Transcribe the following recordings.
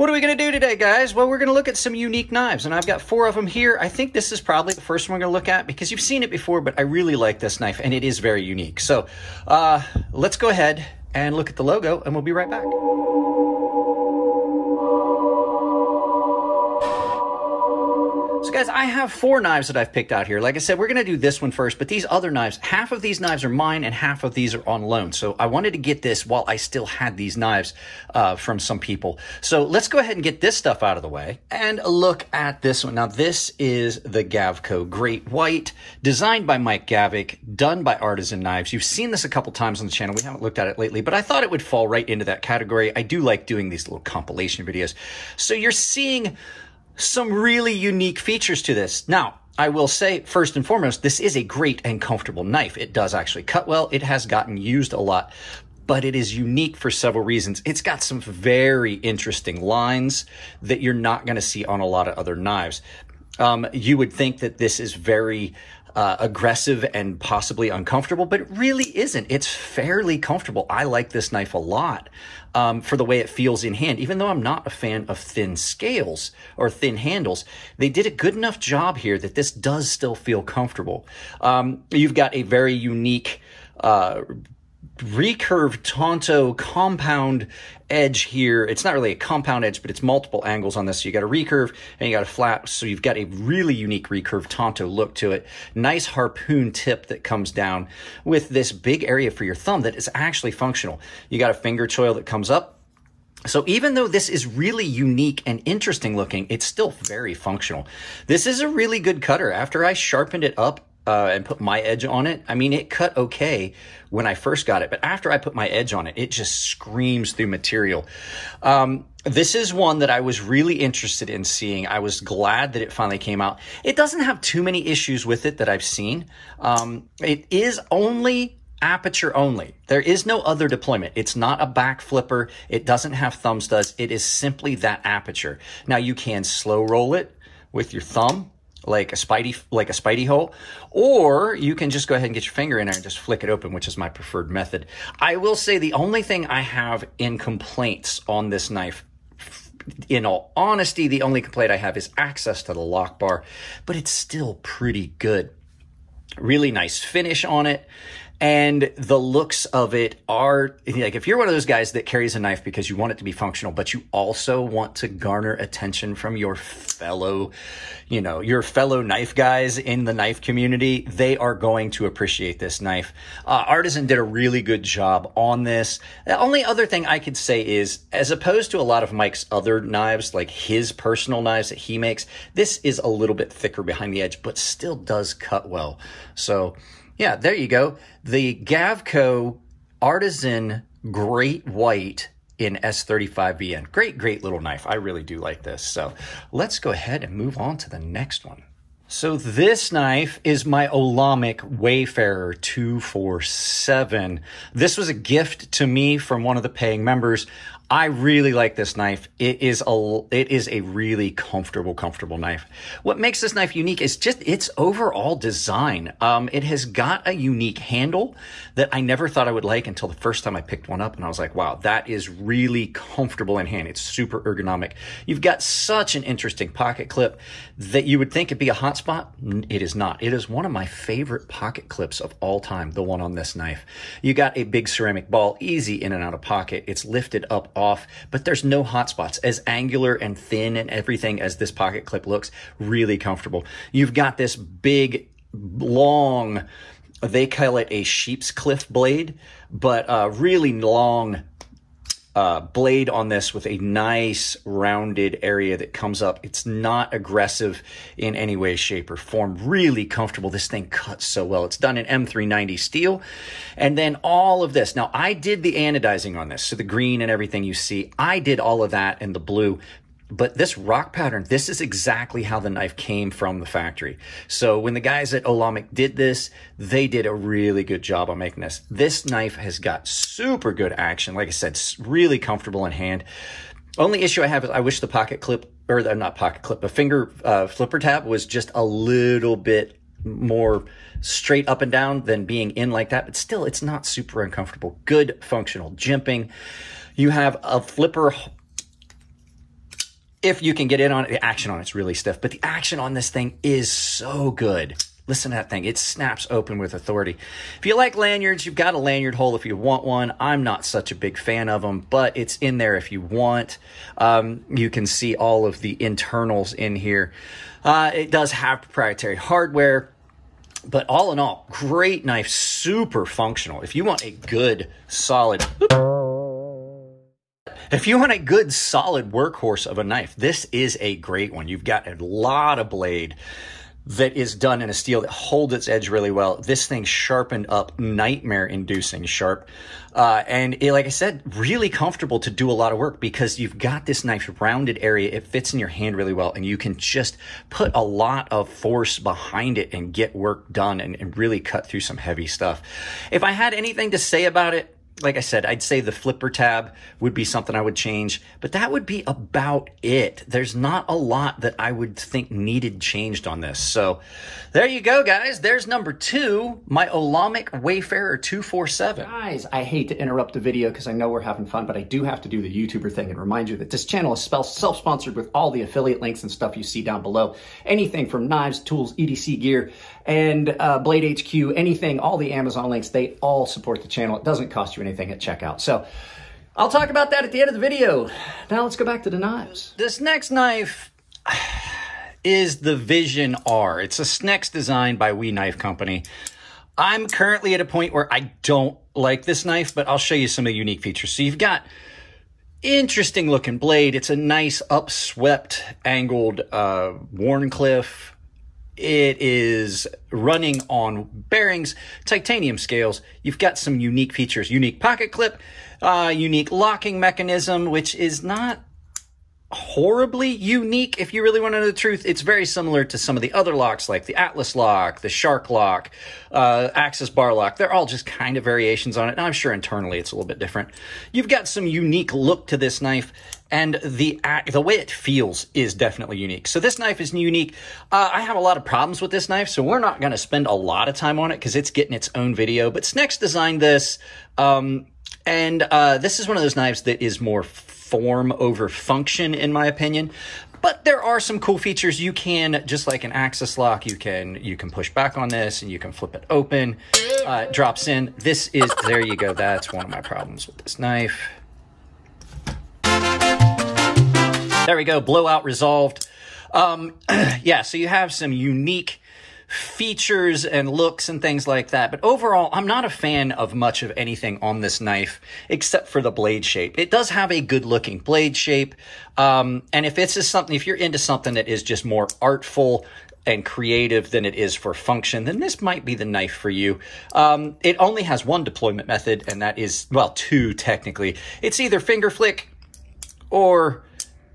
What are we going to do today, guys? Well, we're going to look at some unique knives, and I've got four of them here. I think this is probably the first one we're going to look at because you've seen it before, but I really like this knife, and it is very unique. So uh, let's go ahead and look at the logo, and we'll be right back. Guys, I have four knives that I've picked out here. Like I said, we're going to do this one first, but these other knives, half of these knives are mine and half of these are on loan. So I wanted to get this while I still had these knives uh, from some people. So let's go ahead and get this stuff out of the way and look at this one. Now this is the Gavko Great White, designed by Mike Gavko, done by Artisan Knives. You've seen this a couple times on the channel. We haven't looked at it lately, but I thought it would fall right into that category. I do like doing these little compilation videos. So you're seeing some really unique features to this. Now, I will say, first and foremost, this is a great and comfortable knife. It does actually cut well. It has gotten used a lot, but it is unique for several reasons. It's got some very interesting lines that you're not going to see on a lot of other knives. Um, you would think that this is very uh, aggressive and possibly uncomfortable, but it really isn't. It's fairly comfortable. I like this knife a lot um, for the way it feels in hand, even though I'm not a fan of thin scales or thin handles. They did a good enough job here that this does still feel comfortable. Um, you've got a very unique uh, recurved Tonto compound edge here. It's not really a compound edge, but it's multiple angles on this. So you got a recurve and you got a flat. So you've got a really unique recurve Tonto look to it. Nice harpoon tip that comes down with this big area for your thumb that is actually functional. You got a finger choil that comes up. So even though this is really unique and interesting looking, it's still very functional. This is a really good cutter. After I sharpened it up uh, and put my edge on it, I mean, it cut okay when I first got it, but after I put my edge on it, it just screams through material. Um, this is one that I was really interested in seeing. I was glad that it finally came out. It doesn't have too many issues with it that I've seen. Um, it is only aperture only. There is no other deployment. It's not a back flipper. It doesn't have thumb studs. It is simply that aperture. Now you can slow roll it with your thumb like a spidey like a spidey hole or you can just go ahead and get your finger in there and just flick it open which is my preferred method. I will say the only thing i have in complaints on this knife in all honesty the only complaint i have is access to the lock bar but it's still pretty good. Really nice finish on it and the looks of it are like if you're one of those guys that carries a knife because you want it to be functional but you also want to garner attention from your fellow you know your fellow knife guys in the knife community they are going to appreciate this knife. Uh, artisan did a really good job on this. The only other thing i could say is as opposed to a lot of mike's other knives like his personal knives that he makes this is a little bit thicker behind the edge but still does cut well. So yeah, there you go. The Gavko Artisan Great White in S35VN. Great, great little knife. I really do like this. So let's go ahead and move on to the next one. So this knife is my Olamic Wayfarer 247. This was a gift to me from one of the paying members. I really like this knife. It is a it is a really comfortable, comfortable knife. What makes this knife unique is just its overall design. Um, it has got a unique handle that I never thought I would like until the first time I picked one up, and I was like, wow, that is really comfortable in hand. It's super ergonomic. You've got such an interesting pocket clip that you would think it'd be a hotspot. It is not. It is one of my favorite pocket clips of all time. The one on this knife. You got a big ceramic ball, easy in and out of pocket. It's lifted up off, but there's no hot spots. As angular and thin and everything as this pocket clip looks, really comfortable. You've got this big, long, they call it a sheep's cliff blade, but uh, really long uh, blade on this with a nice rounded area that comes up. It's not aggressive in any way, shape, or form. Really comfortable. This thing cuts so well. It's done in M390 steel. And then all of this. Now, I did the anodizing on this. So the green and everything you see, I did all of that in the blue but this rock pattern, this is exactly how the knife came from the factory. So when the guys at Olamic did this, they did a really good job on making this. This knife has got super good action. Like I said, really comfortable in hand. Only issue I have is I wish the pocket clip, or the, not pocket clip, a finger uh, flipper tab was just a little bit more straight up and down than being in like that. But still, it's not super uncomfortable. Good functional jimping. You have a flipper if you can get in on it. The action on it's really stiff, but the action on this thing is so good. Listen to that thing. It snaps open with authority. If you like lanyards, you've got a lanyard hole if you want one. I'm not such a big fan of them, but it's in there if you want. Um, you can see all of the internals in here. Uh, it does have proprietary hardware, but all in all, great knife, super functional. If you want a good, solid. If you want a good, solid workhorse of a knife, this is a great one. You've got a lot of blade that is done in a steel that holds its edge really well. This thing sharpened up, nightmare inducing sharp. Uh, and it, like I said, really comfortable to do a lot of work because you've got this nice rounded area. It fits in your hand really well and you can just put a lot of force behind it and get work done and, and really cut through some heavy stuff. If I had anything to say about it, like I said, I'd say the flipper tab would be something I would change, but that would be about it. There's not a lot that I would think needed changed on this. So there you go, guys. There's number two, my Olamic Wayfarer 247. Guys, I hate to interrupt the video because I know we're having fun, but I do have to do the YouTuber thing and remind you that this channel is self-sponsored with all the affiliate links and stuff you see down below. Anything from knives, tools, EDC gear, and uh, Blade HQ, anything, all the Amazon links, they all support the channel. It doesn't cost you anything at checkout. So I'll talk about that at the end of the video. Now let's go back to the knives. This next knife is the Vision R. It's a Snecx design by We Knife Company. I'm currently at a point where I don't like this knife, but I'll show you some of the unique features. So you've got interesting looking blade. It's a nice upswept angled uh, Wharncliffe it is running on bearings, titanium scales. You've got some unique features, unique pocket clip, uh, unique locking mechanism, which is not horribly unique if you really want to know the truth it's very similar to some of the other locks like the atlas lock the shark lock uh, axis bar lock they're all just kind of variations on it and i'm sure internally it's a little bit different you've got some unique look to this knife and the act the way it feels is definitely unique. So this knife is unique. Uh, I have a lot of problems with this knife, so we're not going to spend a lot of time on it because it's getting its own video. But Snecx designed this, um, and uh, this is one of those knives that is more form over function, in my opinion. But there are some cool features. You can, just like an axis lock, you can you can push back on this and you can flip it open. Uh, drops in. This is there you go. That's one of my problems with this knife. There we go. Blowout resolved. Um, yeah, so you have some unique features and looks and things like that. But overall, I'm not a fan of much of anything on this knife except for the blade shape. It does have a good looking blade shape. Um, and if it's just something, if you're into something that is just more artful, and creative than it is for function, then this might be the knife for you. Um, it only has one deployment method, and that is, well, two technically. It's either finger flick or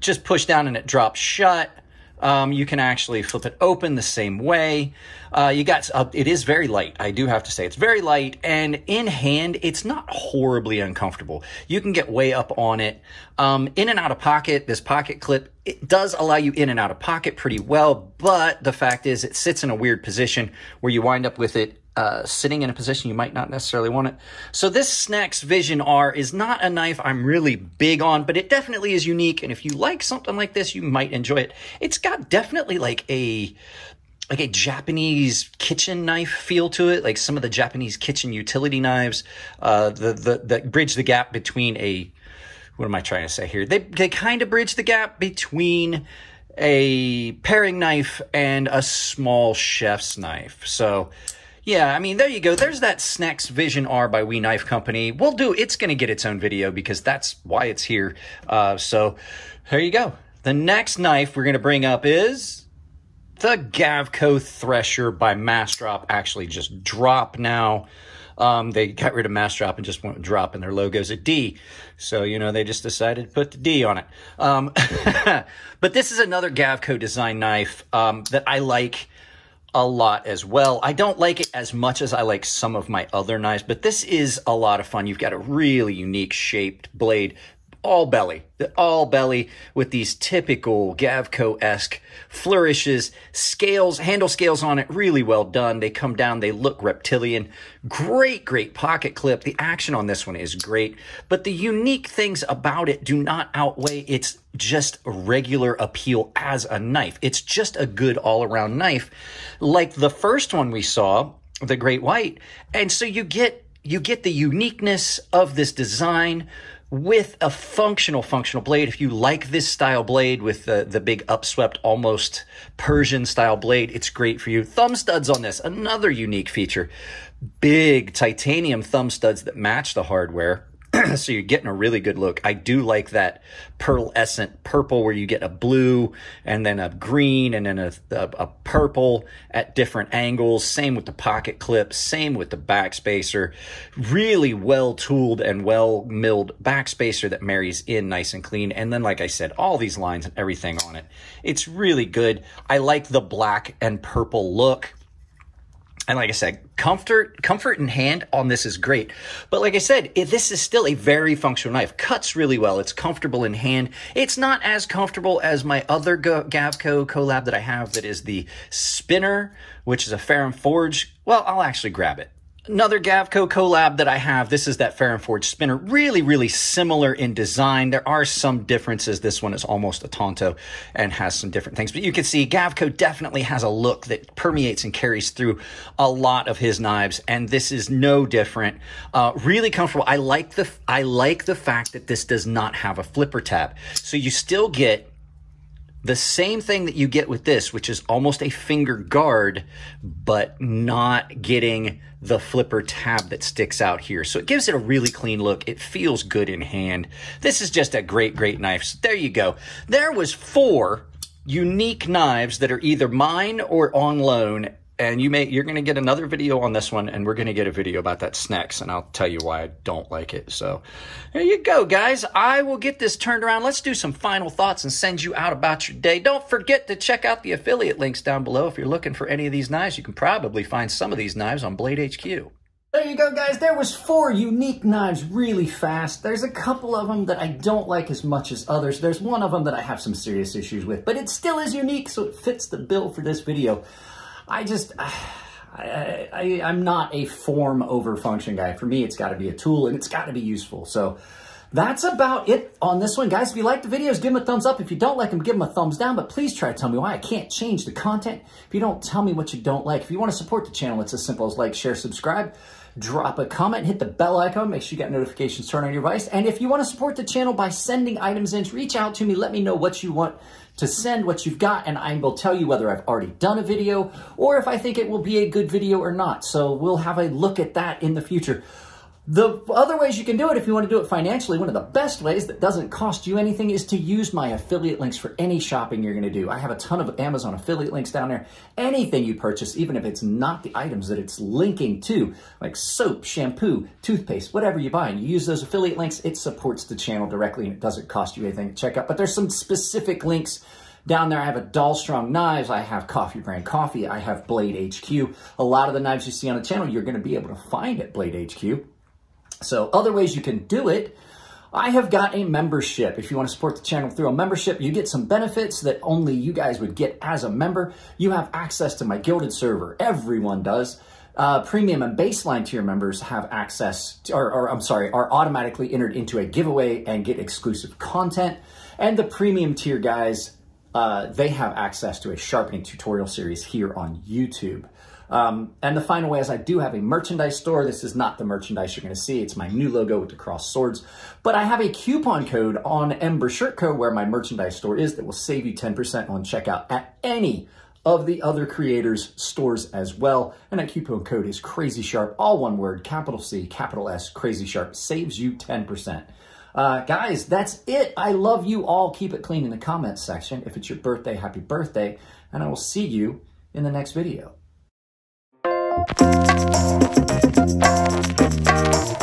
just push down and it drops shut. Um, you can actually flip it open the same way. Uh, you got uh, it is very light. I do have to say it's very light, and in hand, it's not horribly uncomfortable. You can get way up on it. Um, in and out of pocket, this pocket clip it does allow you in and out of pocket pretty well, but the fact is, it sits in a weird position where you wind up with it uh, sitting in a position you might not necessarily want it. So this Snecx Vision R is not a knife I'm really big on, but it definitely is unique. And if you like something like this, you might enjoy it. It's got definitely like a like a Japanese kitchen knife feel to it, like some of the Japanese kitchen utility knives. Uh, the the that bridge the gap between a what am I trying to say here? They they kind of bridge the gap between a paring knife and a small chef's knife. So yeah, I mean, there you go. There's that Snecx Vision R by We Knife Company. We'll do, it's going to get its own video because that's why it's here. Uh, so there you go. The next knife we're going to bring up is the Gavko Thresher by Massdrop. Actually, just drop now. Um, they got rid of Massdrop and just went drop, and their logo's a D. So, you know, they just decided to put the D on it. Um, but this is another Gavko design knife um, that I like a lot as well. I don't like it as much as I like some of my other knives, but this is a lot of fun. You've got a really unique shaped blade, all belly, the all belly with these typical Gavko-esque flourishes, scales, handle scales on it, really well done. They come down, they look reptilian. Great, great pocket clip. The action on this one is great, but the unique things about it do not outweigh its just regular appeal as a knife. It's just a good all-around knife, like the first one we saw, the Great White. And so you get you get the uniqueness of this design with a functional functional blade if you like this style blade with the the big upswept almost persian style blade it's great for you. Thumb studs on this another unique feature. Big titanium thumb studs that match the hardware so you're getting a really good look. I do like that pearlescent purple where you get a blue and then a green and then a, a, a, purple at different angles. Same with the pocket clip, same with the backspacer. Really well tooled and well milled backspacer that marries in nice and clean. And then, like I said, all these lines and everything on it. It's really good. I like the black and purple look. And like I said, comfort, comfort in hand on this is great. But like I said, it, this is still a very functional knife. Cuts really well. It's comfortable in hand. It's not as comfortable as my other Gavko collab that I have that is the Spinner, which is a Ferrum Forge. Well, I'll actually grab it. Another Gavko collab that I have, this is that Forge spinner. Really, really similar in design. There are some differences. This one is almost a Tonto and has some different things. But you can see Gavko definitely has a look that permeates and carries through a lot of his knives. And this is no different. Uh, really comfortable. I like the I like the fact that this does not have a flipper tab. So you still get the same thing that you get with this, which is almost a finger guard, but not getting the flipper tab that sticks out here. So it gives it a really clean look. It feels good in hand. This is just a great, great knife. So there you go. There was four unique knives that are either mine or on loan and you may you're going to get another video on this one and we're going to get a video about that Snecx and I'll tell you why I don't like it. So there you go, guys. I will get this turned around. Let's do some final thoughts and send you out about your day. Don't forget to check out the affiliate links down below. If you're looking for any of these knives, you can probably find some of these knives on Blade HQ. There you go, guys. There was four unique knives really fast. There's a couple of them that I don't like as much as others. There's one of them that I have some serious issues with, but it still is unique, so it fits the bill for this video. I just, I, I, I'm not a form over function guy. For me, it's got to be a tool and it's got to be useful. So that's about it on this one. Guys, if you like the videos, give them a thumbs up. If you don't like them, give them a thumbs down. But please try to tell me why. I can't change the content if you don't tell me what you don't like. If you want to support the channel, it's as simple as like, share, subscribe drop a comment, hit the bell icon, make sure you get notifications turned on your device. And if you want to support the channel by sending items in, reach out to me, let me know what you want to send what you've got, and I will tell you whether I've already done a video or if I think it will be a good video or not. So we'll have a look at that in the future. The other ways you can do it, if you want to do it financially, one of the best ways that doesn't cost you anything is to use my affiliate links for any shopping you're going to do. I have a ton of Amazon affiliate links down there. Anything you purchase, even if it's not the items that it's linking to, like soap, shampoo, toothpaste, whatever you buy, and you use those affiliate links, it supports the channel directly and it doesn't cost you anything to check out. But there's some specific links down there, I have a Dalstrong knives. I have Coffee Brand Coffee. I have Blade HQ. A lot of the knives you see on the channel, you're going to be able to find at Blade HQ. So other ways you can do it, I have got a membership. If you want to support the channel through a membership, you get some benefits that only you guys would get as a member. You have access to my Guilded server. Everyone does. Uh, premium and baseline tier members have access, to, or, or I'm sorry, are automatically entered into a giveaway and get exclusive content. And the premium tier guys, uh, they have access to a sharpening tutorial series here on YouTube. Um, and the final way is I do have a merchandise store. This is not the merchandise you're going to see. It's my new logo with the cross swords. But I have a coupon code on Ember Shirt Co. where my merchandise store is that will save you 10% on checkout at any of the other creators' stores as well. And that coupon code is Crazy Sharp, all one word, capital C, capital S, Crazy Sharp, saves you 10%. Uh, guys, that's it. I love you all. Keep it clean in the comments section. If it's your birthday, happy birthday. And I will see you in the next video. なるほど。